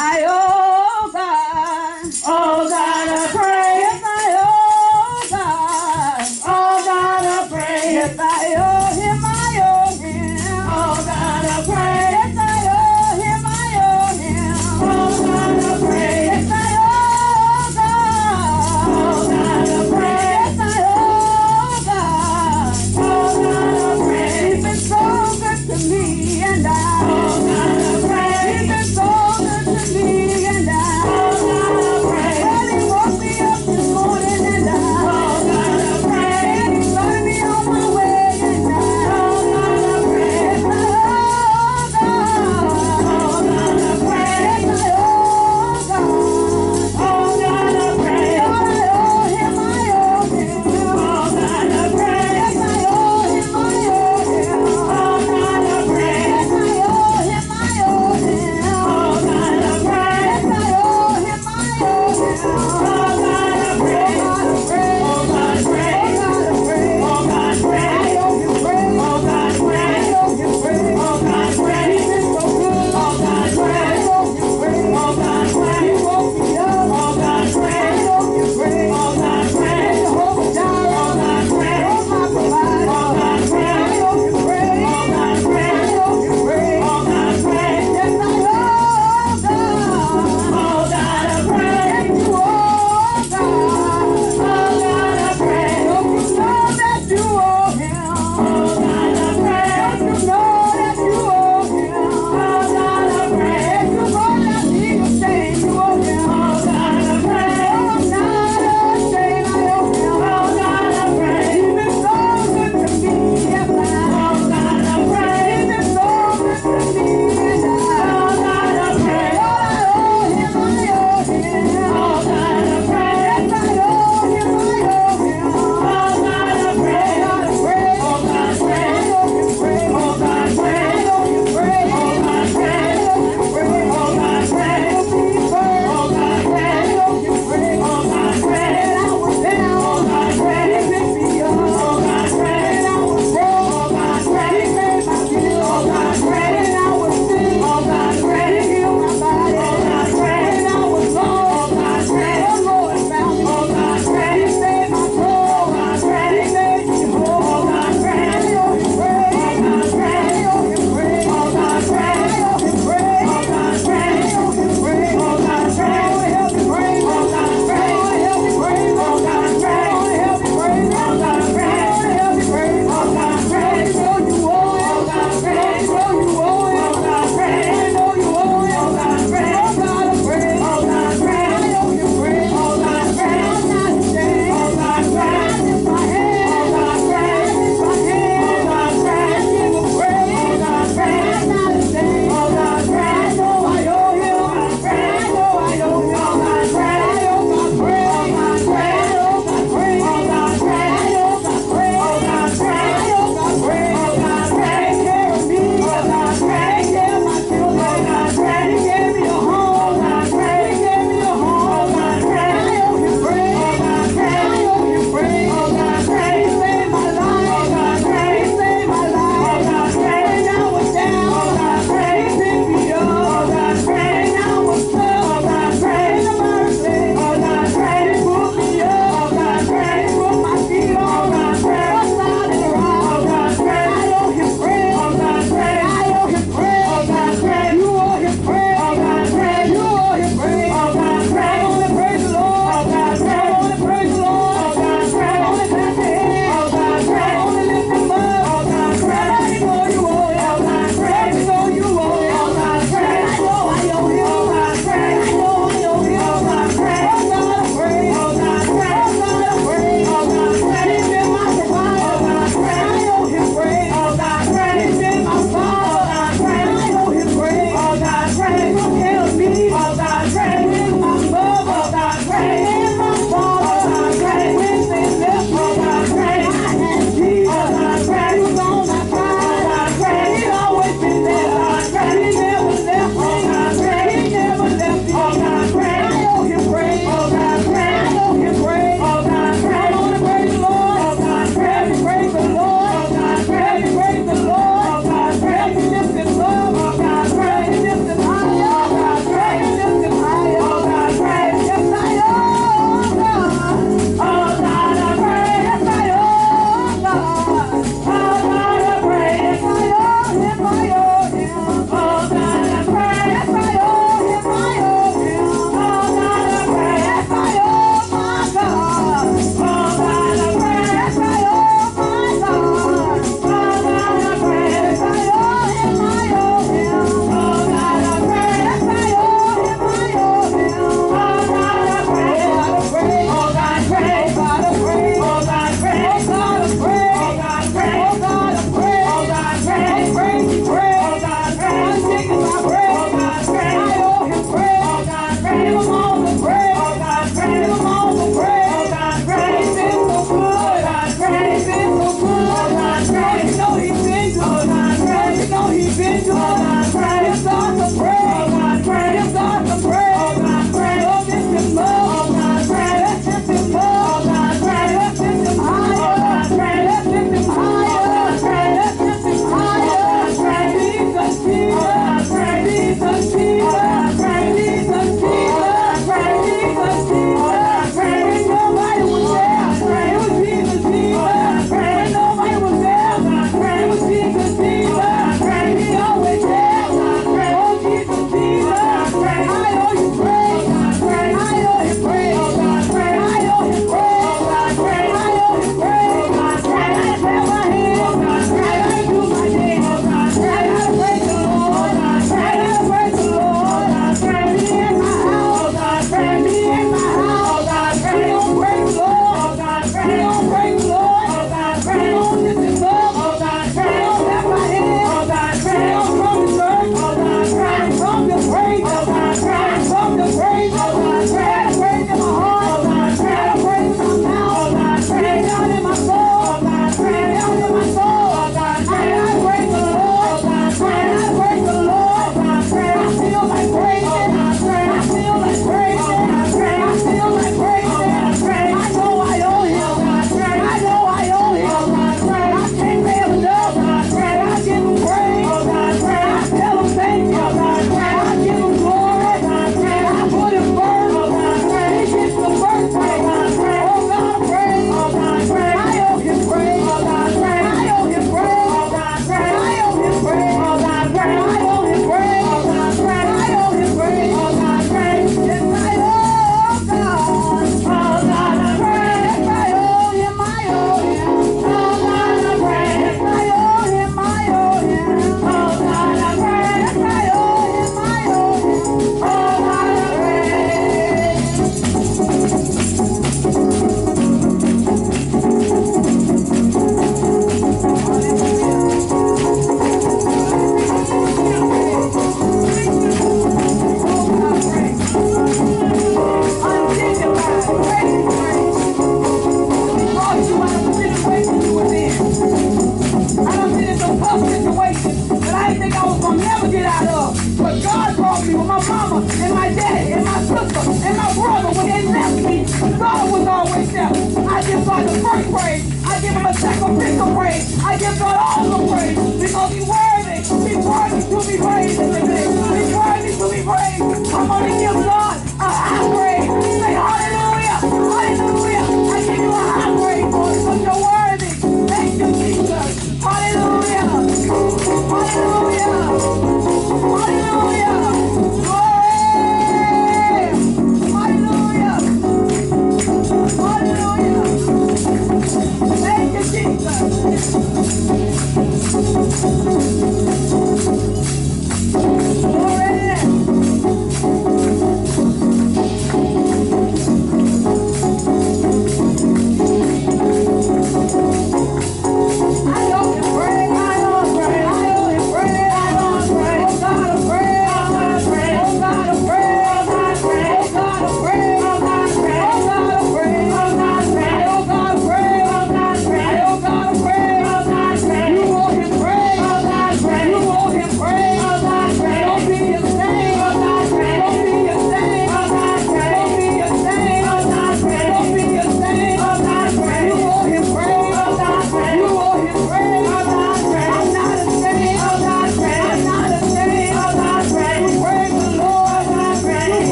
I oh